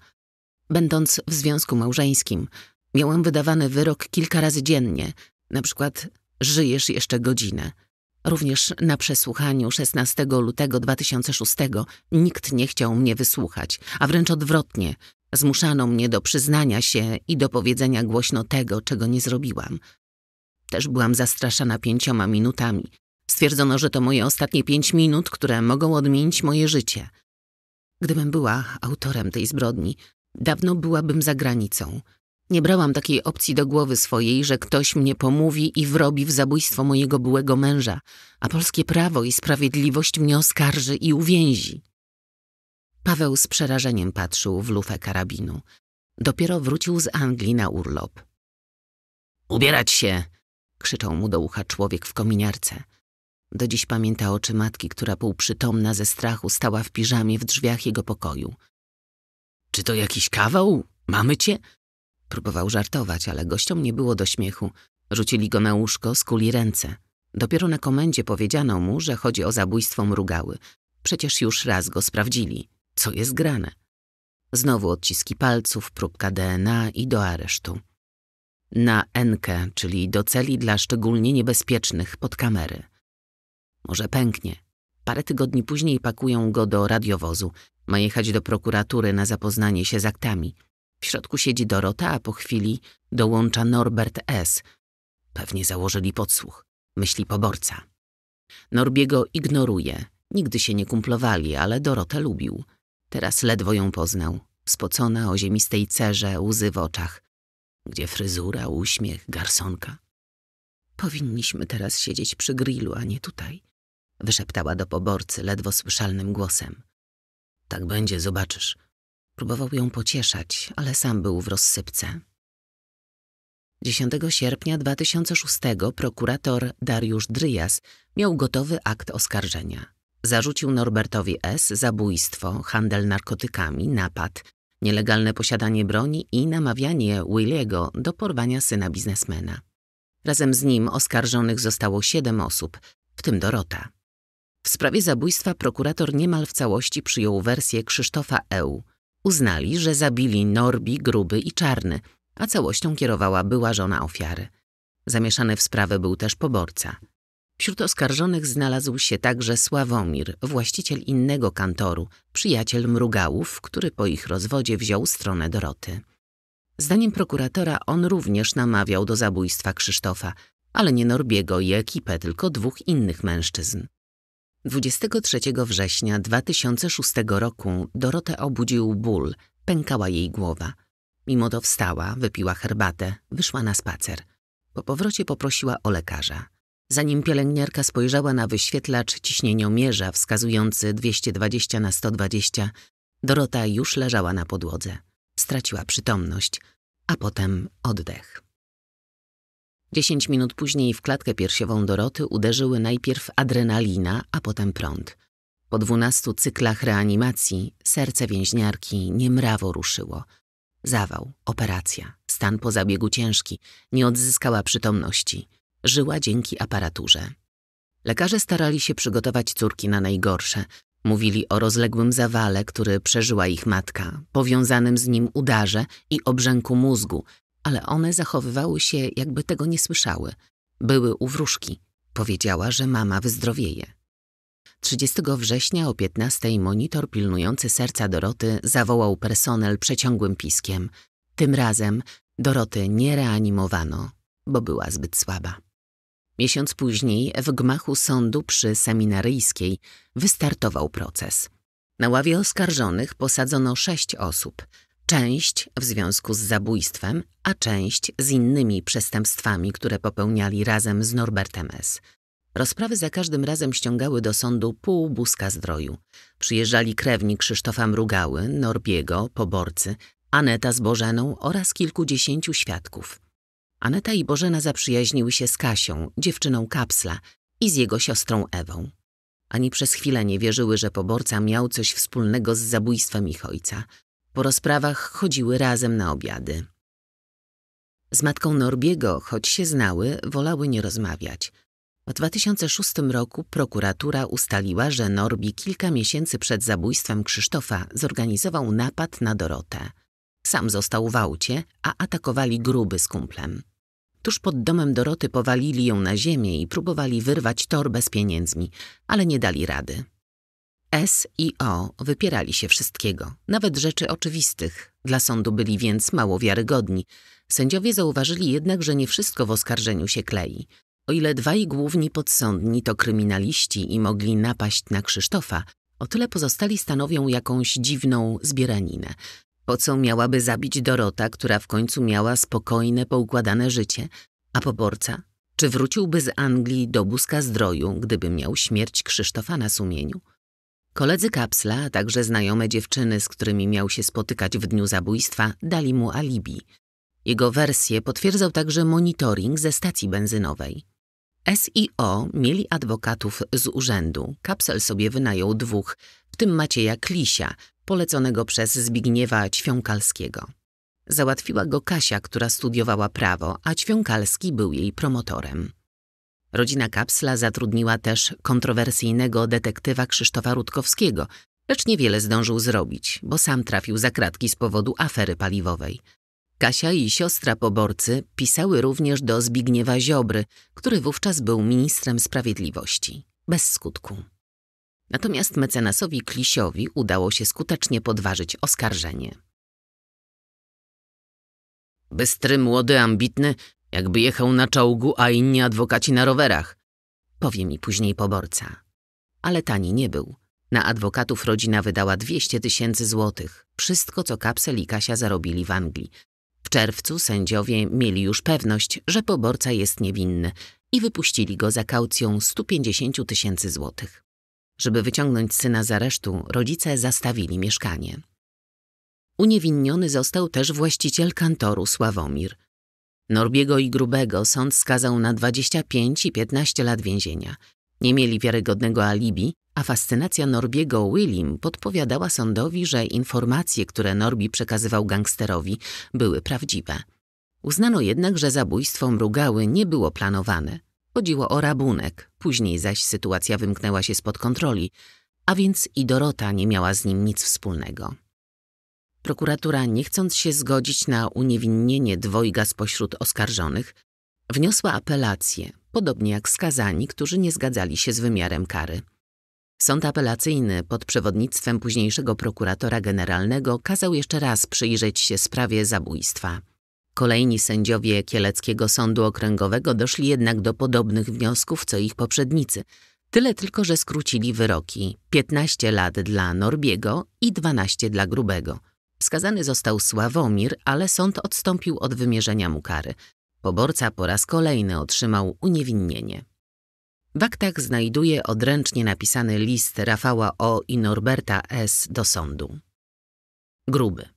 Będąc w związku małżeńskim, miałam wydawany wyrok kilka razy dziennie, na przykład żyjesz jeszcze godzinę. Również na przesłuchaniu 16 lutego 2006 nikt nie chciał mnie wysłuchać, a wręcz odwrotnie, zmuszano mnie do przyznania się i do powiedzenia głośno tego, czego nie zrobiłam. Też byłam zastraszana pięcioma minutami. Stwierdzono, że to moje ostatnie pięć minut, które mogą odmienić moje życie. Gdybym była autorem tej zbrodni, dawno byłabym za granicą. Nie brałam takiej opcji do głowy swojej, że ktoś mnie pomówi i wrobi w zabójstwo mojego byłego męża, a polskie prawo i sprawiedliwość mnie oskarży i uwięzi. Paweł z przerażeniem patrzył w lufę karabinu. Dopiero wrócił z Anglii na urlop. Ubierać się! krzyczał mu do ucha człowiek w kominiarce. Do dziś pamięta oczy matki, która półprzytomna ze strachu stała w piżamie w drzwiach jego pokoju. Czy to jakiś kawał? Mamy cię? Próbował żartować, ale gościom nie było do śmiechu. Rzucili go na łóżko, skuli ręce. Dopiero na komendzie powiedziano mu, że chodzi o zabójstwo mrugały. Przecież już raz go sprawdzili. Co jest grane? Znowu odciski palców, próbka DNA i do aresztu. Na Enkę, czyli do celi dla szczególnie niebezpiecznych pod kamery. Może pęknie. Parę tygodni później pakują go do radiowozu. Ma jechać do prokuratury na zapoznanie się z aktami. W środku siedzi Dorota, a po chwili dołącza Norbert S. Pewnie założyli podsłuch. Myśli poborca. Norbiego ignoruje. Nigdy się nie kumplowali, ale Dorotę lubił. Teraz ledwo ją poznał. Spocona o ziemistej cerze, łzy w oczach. Gdzie fryzura, uśmiech, garsonka? Powinniśmy teraz siedzieć przy grillu, a nie tutaj. Wyszeptała do poborcy ledwo słyszalnym głosem. Tak będzie, zobaczysz. Próbował ją pocieszać, ale sam był w rozsypce. 10 sierpnia 2006 prokurator Dariusz Dryjas miał gotowy akt oskarżenia. Zarzucił Norbertowi S. zabójstwo, handel narkotykami, napad, nielegalne posiadanie broni i namawianie Williego do porwania syna biznesmena. Razem z nim oskarżonych zostało siedem osób, w tym Dorota. W sprawie zabójstwa prokurator niemal w całości przyjął wersję Krzysztofa Eł. Uznali, że zabili Norbi, Gruby i Czarny, a całością kierowała była żona ofiary. Zamieszany w sprawę był też poborca – Wśród oskarżonych znalazł się także Sławomir, właściciel innego kantoru, przyjaciel Mrugałów, który po ich rozwodzie wziął stronę Doroty. Zdaniem prokuratora on również namawiał do zabójstwa Krzysztofa, ale nie Norbiego i ekipę, tylko dwóch innych mężczyzn. 23 września 2006 roku Dorotę obudził ból, pękała jej głowa. Mimo to wstała, wypiła herbatę, wyszła na spacer. Po powrocie poprosiła o lekarza. Zanim pielęgniarka spojrzała na wyświetlacz ciśnieniomierza wskazujący 220 na 120, Dorota już leżała na podłodze. Straciła przytomność, a potem oddech. Dziesięć minut później w klatkę piersiową Doroty uderzyły najpierw adrenalina, a potem prąd. Po dwunastu cyklach reanimacji serce więźniarki niemrawo ruszyło. Zawał, operacja, stan po zabiegu ciężki, nie odzyskała przytomności. Żyła dzięki aparaturze. Lekarze starali się przygotować córki na najgorsze. Mówili o rozległym zawale, który przeżyła ich matka, powiązanym z nim udarze i obrzęku mózgu, ale one zachowywały się, jakby tego nie słyszały. Były u wróżki. Powiedziała, że mama wyzdrowieje. 30 września o 15 monitor pilnujący serca Doroty zawołał personel przeciągłym piskiem. Tym razem Doroty nie reanimowano, bo była zbyt słaba. Miesiąc później w gmachu sądu przy Seminaryjskiej wystartował proces. Na ławie oskarżonych posadzono sześć osób, część w związku z zabójstwem, a część z innymi przestępstwami, które popełniali razem z Norbertem S. Rozprawy za każdym razem ściągały do sądu pół buzka zdroju. Przyjeżdżali krewni Krzysztofa Mrugały, Norbiego, poborcy, Aneta z Bożeną oraz kilkudziesięciu świadków. Aneta i Bożena zaprzyjaźniły się z Kasią, dziewczyną Kapsla i z jego siostrą Ewą. Ani przez chwilę nie wierzyły, że poborca miał coś wspólnego z zabójstwem ich ojca. Po rozprawach chodziły razem na obiady. Z matką Norbiego, choć się znały, wolały nie rozmawiać – w 2006 roku prokuratura ustaliła, że Norbi kilka miesięcy przed zabójstwem Krzysztofa zorganizował napad na Dorotę. Sam został w aucie, a atakowali gruby z kumplem. Tuż pod domem Doroty powalili ją na ziemię i próbowali wyrwać torbę z pieniędzmi, ale nie dali rady. S i O wypierali się wszystkiego, nawet rzeczy oczywistych. Dla sądu byli więc mało wiarygodni. Sędziowie zauważyli jednak, że nie wszystko w oskarżeniu się klei. O ile dwaj główni podsądni to kryminaliści i mogli napaść na Krzysztofa, o tyle pozostali stanowią jakąś dziwną zbieraninę. Po co miałaby zabić Dorota, która w końcu miała spokojne, poukładane życie, a poborca? Czy wróciłby z Anglii do Buzka Zdroju, gdyby miał śmierć Krzysztofa na sumieniu? Koledzy Kapsla, a także znajome dziewczyny, z którymi miał się spotykać w dniu zabójstwa, dali mu alibi. Jego wersję potwierdzał także monitoring ze stacji benzynowej. SIO mieli adwokatów z urzędu. Kapsel sobie wynajął dwóch, w tym Macieja Klisia, poleconego przez Zbigniewa Ćwiąkalskiego. Załatwiła go Kasia, która studiowała prawo, a Ćwiąkalski był jej promotorem. Rodzina Kapsla zatrudniła też kontrowersyjnego detektywa Krzysztofa Rutkowskiego, lecz niewiele zdążył zrobić, bo sam trafił za kratki z powodu afery paliwowej. Kasia i siostra poborcy pisały również do Zbigniewa Ziobry, który wówczas był ministrem sprawiedliwości. Bez skutku. Natomiast mecenasowi Klisiowi udało się skutecznie podważyć oskarżenie. Bystry, młody, ambitny, jakby jechał na czołgu, a inni adwokaci na rowerach. Powie mi później poborca. Ale tani nie był. Na adwokatów rodzina wydała 200 tysięcy złotych. Wszystko, co Kapsel i Kasia zarobili w Anglii. W czerwcu sędziowie mieli już pewność, że poborca jest niewinny i wypuścili go za kaucją 150 tysięcy złotych. Żeby wyciągnąć syna z aresztu, rodzice zastawili mieszkanie. Uniewinniony został też właściciel kantoru Sławomir. Norbiego i Grubego sąd skazał na 25 i 15 lat więzienia. Nie mieli wiarygodnego alibi, a fascynacja Norbiego Willim podpowiadała sądowi, że informacje, które Norbi przekazywał gangsterowi, były prawdziwe. Uznano jednak, że zabójstwo Mrugały nie było planowane. Chodziło o rabunek, później zaś sytuacja wymknęła się spod kontroli, a więc i Dorota nie miała z nim nic wspólnego. Prokuratura, nie chcąc się zgodzić na uniewinnienie dwojga spośród oskarżonych, wniosła apelację, podobnie jak skazani, którzy nie zgadzali się z wymiarem kary. Sąd apelacyjny pod przewodnictwem późniejszego prokuratora generalnego kazał jeszcze raz przyjrzeć się sprawie zabójstwa. Kolejni sędziowie Kieleckiego Sądu Okręgowego doszli jednak do podobnych wniosków co ich poprzednicy. Tyle tylko, że skrócili wyroki 15 lat dla Norbiego i 12 dla Grubego. Skazany został Sławomir, ale sąd odstąpił od wymierzenia mu kary. Poborca po raz kolejny otrzymał uniewinnienie. W aktach znajduje odręcznie napisany list Rafała O. i Norberta S. do sądu. Gruby.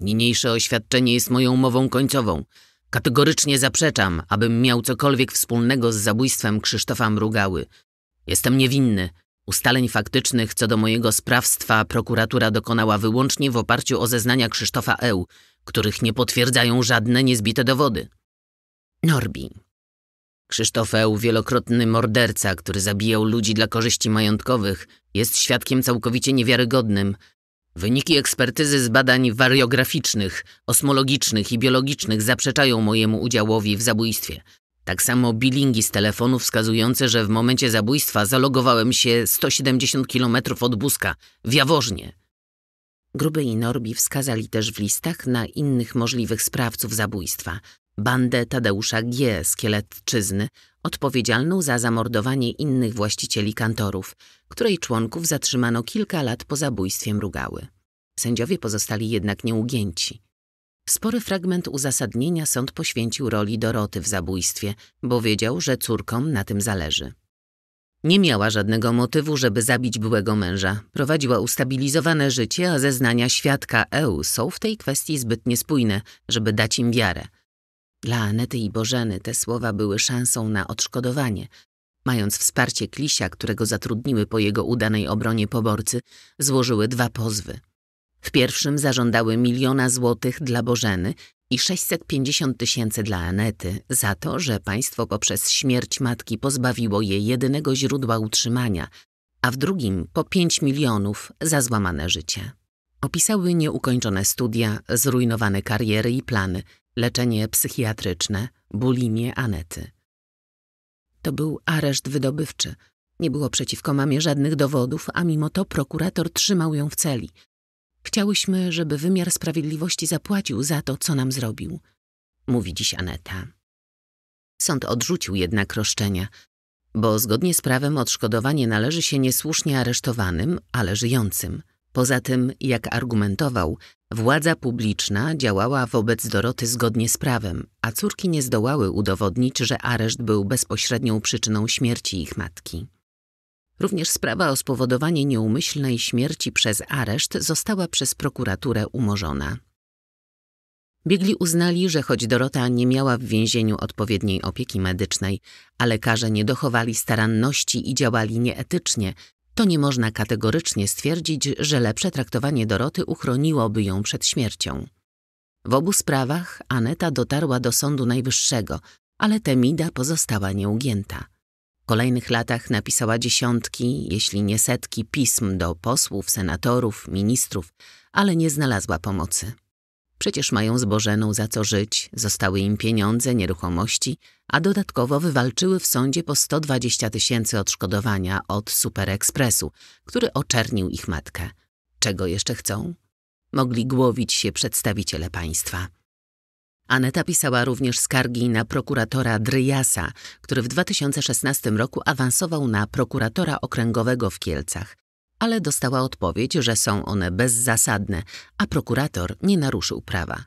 Niniejsze oświadczenie jest moją mową końcową. Kategorycznie zaprzeczam, abym miał cokolwiek wspólnego z zabójstwem Krzysztofa Mrugały. Jestem niewinny. Ustaleń faktycznych co do mojego sprawstwa prokuratura dokonała wyłącznie w oparciu o zeznania Krzysztofa Eł, których nie potwierdzają żadne niezbite dowody. Norbi. Krzysztof Eł, wielokrotny morderca, który zabijał ludzi dla korzyści majątkowych, jest świadkiem całkowicie niewiarygodnym. Wyniki ekspertyzy z badań wariograficznych, osmologicznych i biologicznych zaprzeczają mojemu udziałowi w zabójstwie. Tak samo bilingi z telefonu wskazujące, że w momencie zabójstwa zalogowałem się 170 km od Buska, w Jaworznie. Gruby i Norbi wskazali też w listach na innych możliwych sprawców zabójstwa. Bandę Tadeusza G. z odpowiedzialną za zamordowanie innych właścicieli kantorów, której członków zatrzymano kilka lat po zabójstwie Mrugały. Sędziowie pozostali jednak nieugięci. Spory fragment uzasadnienia sąd poświęcił roli Doroty w zabójstwie, bo wiedział, że córkom na tym zależy. Nie miała żadnego motywu, żeby zabić byłego męża. Prowadziła ustabilizowane życie, a zeznania świadka EU są w tej kwestii zbyt niespójne, żeby dać im wiarę. Dla Anety i Bożeny te słowa były szansą na odszkodowanie. Mając wsparcie Klisia, którego zatrudniły po jego udanej obronie poborcy, złożyły dwa pozwy. W pierwszym zażądały miliona złotych dla Bożeny i 650 tysięcy dla Anety za to, że państwo poprzez śmierć matki pozbawiło je jedynego źródła utrzymania, a w drugim po 5 milionów za złamane życie. Opisały nieukończone studia, zrujnowane kariery i plany, leczenie psychiatryczne, bulimię Anety. To był areszt wydobywczy. Nie było przeciwko mamie żadnych dowodów, a mimo to prokurator trzymał ją w celi – Chciałyśmy, żeby wymiar sprawiedliwości zapłacił za to, co nam zrobił, mówi dziś Aneta. Sąd odrzucił jednak roszczenia, bo zgodnie z prawem odszkodowanie należy się niesłusznie aresztowanym, ale żyjącym. Poza tym, jak argumentował, władza publiczna działała wobec Doroty zgodnie z prawem, a córki nie zdołały udowodnić, że areszt był bezpośrednią przyczyną śmierci ich matki. Również sprawa o spowodowanie nieumyślnej śmierci przez areszt została przez prokuraturę umorzona. Biegli uznali, że choć Dorota nie miała w więzieniu odpowiedniej opieki medycznej, a lekarze nie dochowali staranności i działali nieetycznie, to nie można kategorycznie stwierdzić, że lepsze traktowanie Doroty uchroniłoby ją przed śmiercią. W obu sprawach Aneta dotarła do Sądu Najwyższego, ale Temida pozostała nieugięta kolejnych latach napisała dziesiątki, jeśli nie setki pism do posłów, senatorów, ministrów, ale nie znalazła pomocy. Przecież mają z Bożeną za co żyć, zostały im pieniądze, nieruchomości, a dodatkowo wywalczyły w sądzie po 120 tysięcy odszkodowania od Super Expressu, który oczernił ich matkę. Czego jeszcze chcą? Mogli głowić się przedstawiciele państwa. Aneta pisała również skargi na prokuratora Dryjasa, który w 2016 roku awansował na prokuratora okręgowego w Kielcach, ale dostała odpowiedź, że są one bezzasadne, a prokurator nie naruszył prawa.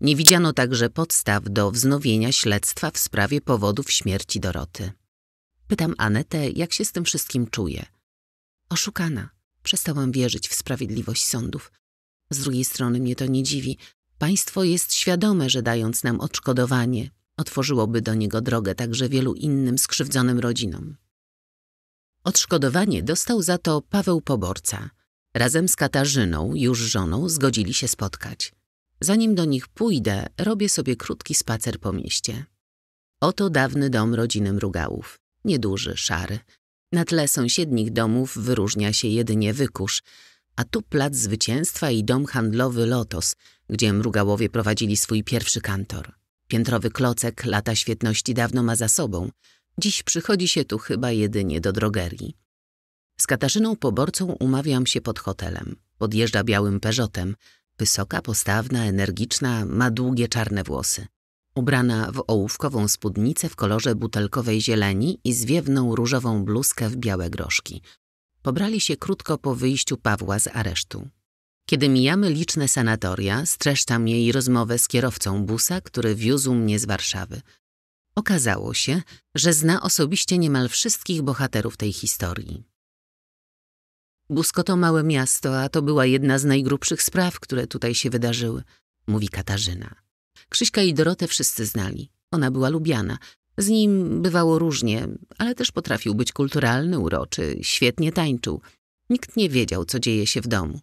Nie widziano także podstaw do wznowienia śledztwa w sprawie powodów śmierci Doroty. Pytam Anetę, jak się z tym wszystkim czuje. Oszukana. Przestałam wierzyć w sprawiedliwość sądów. Z drugiej strony mnie to nie dziwi, Państwo jest świadome, że dając nam odszkodowanie, otworzyłoby do niego drogę także wielu innym skrzywdzonym rodzinom. Odszkodowanie dostał za to Paweł Poborca. Razem z Katarzyną, już żoną, zgodzili się spotkać. Zanim do nich pójdę, robię sobie krótki spacer po mieście. Oto dawny dom rodziny Mrugałów. Nieduży, szary. Na tle sąsiednich domów wyróżnia się jedynie wykusz, a tu plac zwycięstwa i dom handlowy Lotos, gdzie Mrugałowie prowadzili swój pierwszy kantor. Piętrowy klocek lata świetności dawno ma za sobą. Dziś przychodzi się tu chyba jedynie do drogerii. Z Katarzyną Poborcą umawiam się pod hotelem. Podjeżdża białym Peugeotem. Wysoka, postawna, energiczna, ma długie czarne włosy. Ubrana w ołówkową spódnicę w kolorze butelkowej zieleni i zwiewną różową bluzkę w białe groszki. Pobrali się krótko po wyjściu Pawła z aresztu. Kiedy mijamy liczne sanatoria, streszczam jej rozmowę z kierowcą busa, który wiózł mnie z Warszawy. Okazało się, że zna osobiście niemal wszystkich bohaterów tej historii. Busko to małe miasto, a to była jedna z najgrubszych spraw, które tutaj się wydarzyły, mówi Katarzyna. Krzyśka i Dorotę wszyscy znali. Ona była lubiana. Z nim bywało różnie, ale też potrafił być kulturalny, uroczy, świetnie tańczył. Nikt nie wiedział, co dzieje się w domu.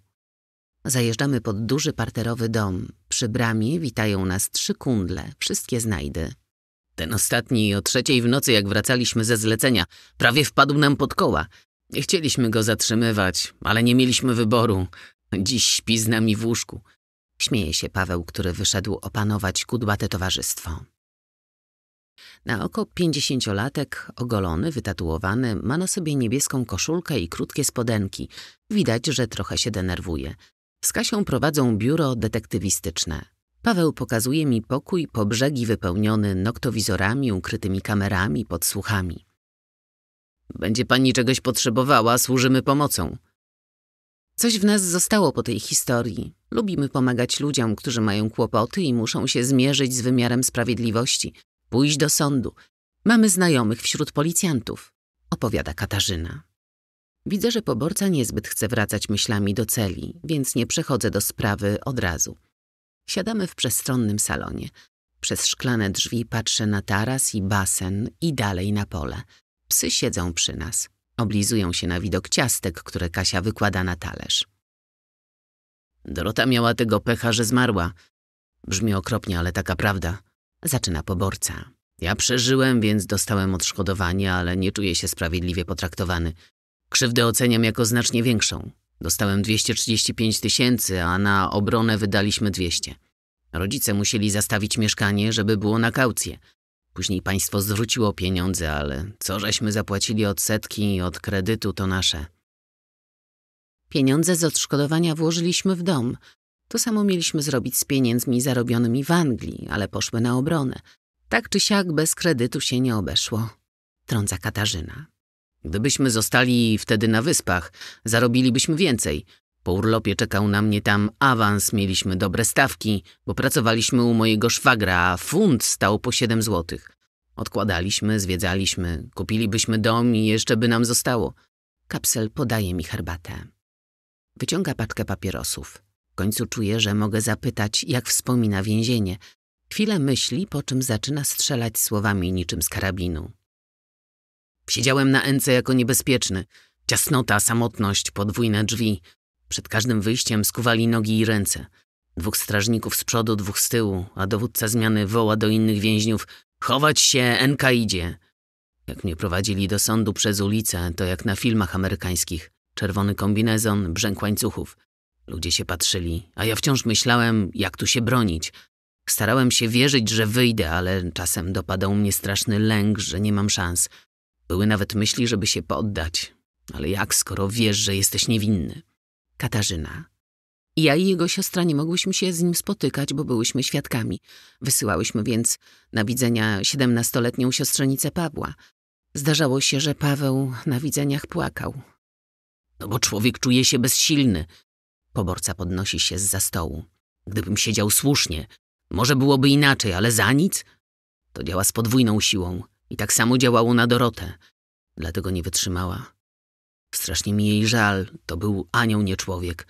Zajeżdżamy pod duży parterowy dom. Przy bramie witają nas trzy kundle, wszystkie znajdy. Ten ostatni o trzeciej w nocy, jak wracaliśmy ze zlecenia, prawie wpadł nam pod koła. Chcieliśmy go zatrzymywać, ale nie mieliśmy wyboru. Dziś śpi z nami w łóżku. Śmieje się Paweł, który wyszedł opanować kudłate towarzystwo. Na oko pięćdziesięciolatek, ogolony, wytatuowany, ma na sobie niebieską koszulkę i krótkie spodenki. Widać, że trochę się denerwuje. Z Kasią prowadzą biuro detektywistyczne. Paweł pokazuje mi pokój po brzegi wypełniony noktowizorami, ukrytymi kamerami, podsłuchami. Będzie pani czegoś potrzebowała, służymy pomocą. Coś w nas zostało po tej historii. Lubimy pomagać ludziom, którzy mają kłopoty i muszą się zmierzyć z wymiarem sprawiedliwości, pójść do sądu. Mamy znajomych wśród policjantów, opowiada Katarzyna. Widzę, że poborca niezbyt chce wracać myślami do celi, więc nie przechodzę do sprawy od razu. Siadamy w przestronnym salonie. Przez szklane drzwi patrzę na taras i basen i dalej na pole. Psy siedzą przy nas. Oblizują się na widok ciastek, które Kasia wykłada na talerz. Dorota miała tego pecha, że zmarła. Brzmi okropnie, ale taka prawda. Zaczyna poborca. Ja przeżyłem, więc dostałem odszkodowanie, ale nie czuję się sprawiedliwie potraktowany. Krzywdę oceniam jako znacznie większą. Dostałem 235 tysięcy, a na obronę wydaliśmy 200. Rodzice musieli zastawić mieszkanie, żeby było na kaucję. Później państwo zwróciło pieniądze, ale co żeśmy zapłacili od setki i od kredytu to nasze. Pieniądze z odszkodowania włożyliśmy w dom. To samo mieliśmy zrobić z pieniędzmi zarobionymi w Anglii, ale poszły na obronę. Tak czy siak bez kredytu się nie obeszło. Trąca Katarzyna. Gdybyśmy zostali wtedy na wyspach, zarobilibyśmy więcej. Po urlopie czekał na mnie tam awans, mieliśmy dobre stawki, bo pracowaliśmy u mojego szwagra, a funt stał po 7 złotych. Odkładaliśmy, zwiedzaliśmy, kupilibyśmy dom i jeszcze by nam zostało. Kapsel podaje mi herbatę. Wyciąga paczkę papierosów. W końcu czuję, że mogę zapytać, jak wspomina więzienie. Chwilę myśli, po czym zaczyna strzelać słowami niczym z karabinu. Siedziałem na ence jako niebezpieczny. Ciasnota, samotność, podwójne drzwi. Przed każdym wyjściem skuwali nogi i ręce. Dwóch strażników z przodu, dwóch z tyłu, a dowódca zmiany woła do innych więźniów Chować się, Enka idzie. Jak mnie prowadzili do sądu przez ulicę, to jak na filmach amerykańskich. Czerwony kombinezon, brzęk łańcuchów. Ludzie się patrzyli, a ja wciąż myślałem, jak tu się bronić. Starałem się wierzyć, że wyjdę, ale czasem dopadał mnie straszny lęk, że nie mam szans. Były nawet myśli, żeby się poddać. Ale jak, skoro wiesz, że jesteś niewinny? Katarzyna. Ja i jego siostra nie mogłyśmy się z nim spotykać, bo byłyśmy świadkami. Wysyłałyśmy więc na widzenia siedemnastoletnią siostrzenicę Pawła. Zdarzało się, że Paweł na widzeniach płakał. No bo człowiek czuje się bezsilny. Poborca podnosi się z za stołu. Gdybym siedział słusznie, może byłoby inaczej, ale za nic? To działa z podwójną siłą. I tak samo działało na Dorotę. Dlatego nie wytrzymała. Strasznie mi jej żal. To był anioł, nie człowiek.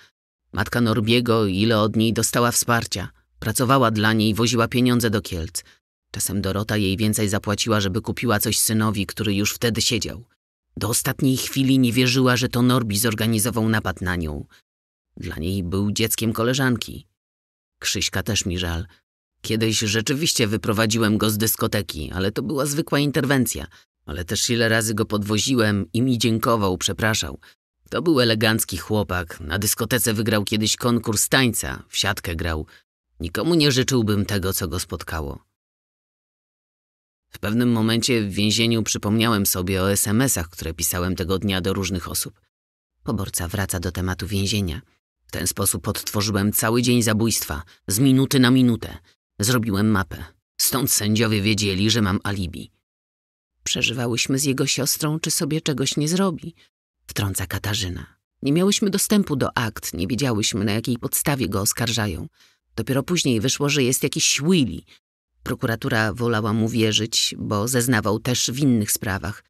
Matka Norbiego, ile od niej dostała wsparcia. Pracowała dla niej, woziła pieniądze do Kielc. Czasem Dorota jej więcej zapłaciła, żeby kupiła coś synowi, który już wtedy siedział. Do ostatniej chwili nie wierzyła, że to Norbi zorganizował napad na nią. Dla niej był dzieckiem koleżanki. Krzyśka też mi żal. Kiedyś rzeczywiście wyprowadziłem go z dyskoteki, ale to była zwykła interwencja. Ale też ile razy go podwoziłem i mi dziękował, przepraszał. To był elegancki chłopak. Na dyskotece wygrał kiedyś konkurs tańca. W siatkę grał. Nikomu nie życzyłbym tego, co go spotkało. W pewnym momencie w więzieniu przypomniałem sobie o SMS-ach, które pisałem tego dnia do różnych osób. Poborca wraca do tematu więzienia. W ten sposób odtworzyłem cały dzień zabójstwa, z minuty na minutę. Zrobiłem mapę. Stąd sędziowie wiedzieli, że mam alibi. Przeżywałyśmy z jego siostrą, czy sobie czegoś nie zrobi. Wtrąca Katarzyna. Nie miałyśmy dostępu do akt, nie wiedziałyśmy, na jakiej podstawie go oskarżają. Dopiero później wyszło, że jest jakiś Willy. Prokuratura wolała mu wierzyć, bo zeznawał też w innych sprawach.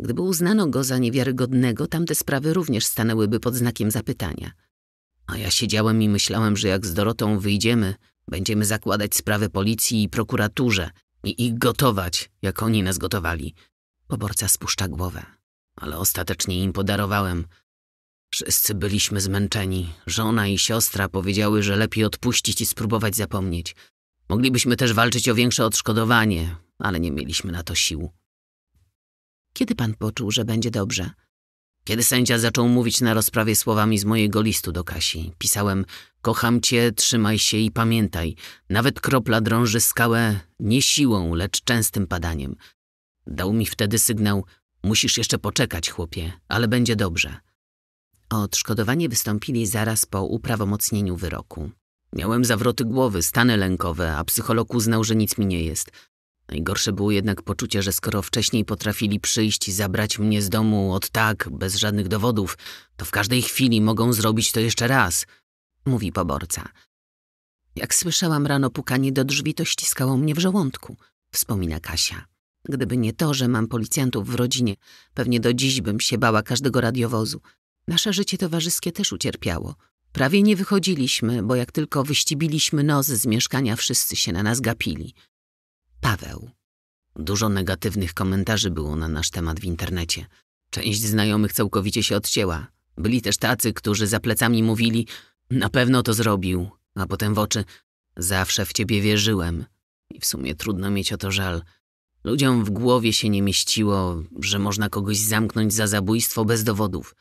Gdyby uznano go za niewiarygodnego, tamte sprawy również stanęłyby pod znakiem zapytania. A ja siedziałem i myślałem, że jak z Dorotą wyjdziemy, będziemy zakładać sprawę policji i prokuraturze i ich gotować, jak oni nas gotowali. Poborca spuszcza głowę. Ale ostatecznie im podarowałem. Wszyscy byliśmy zmęczeni. Żona i siostra powiedziały, że lepiej odpuścić i spróbować zapomnieć. Moglibyśmy też walczyć o większe odszkodowanie, ale nie mieliśmy na to sił. Kiedy pan poczuł, że będzie dobrze? Kiedy sędzia zaczął mówić na rozprawie słowami z mojego listu do Kasi, pisałem: Kocham cię, trzymaj się i pamiętaj, nawet kropla drąży skałę nie siłą, lecz częstym padaniem. Dał mi wtedy sygnał: Musisz jeszcze poczekać, chłopie, ale będzie dobrze. O odszkodowanie wystąpili zaraz po uprawomocnieniu wyroku. Miałem zawroty głowy, stany lękowe, a psycholog uznał, że nic mi nie jest. Najgorsze było jednak poczucie, że skoro wcześniej potrafili przyjść i zabrać mnie z domu od tak, bez żadnych dowodów, to w każdej chwili mogą zrobić to jeszcze raz, mówi poborca. Jak słyszałam rano pukanie do drzwi, to ściskało mnie w żołądku, wspomina Kasia. Gdyby nie to, że mam policjantów w rodzinie, pewnie do dziś bym się bała każdego radiowozu. Nasze życie towarzyskie też ucierpiało. Prawie nie wychodziliśmy, bo jak tylko wyścibiliśmy nos z mieszkania, wszyscy się na nas gapili. Paweł. Dużo negatywnych komentarzy było na nasz temat w internecie. Część znajomych całkowicie się odcięła. Byli też tacy, którzy za plecami mówili na pewno to zrobił, a potem w oczy zawsze w ciebie wierzyłem. I w sumie trudno mieć o to żal. Ludziom w głowie się nie mieściło, że można kogoś zamknąć za zabójstwo bez dowodów.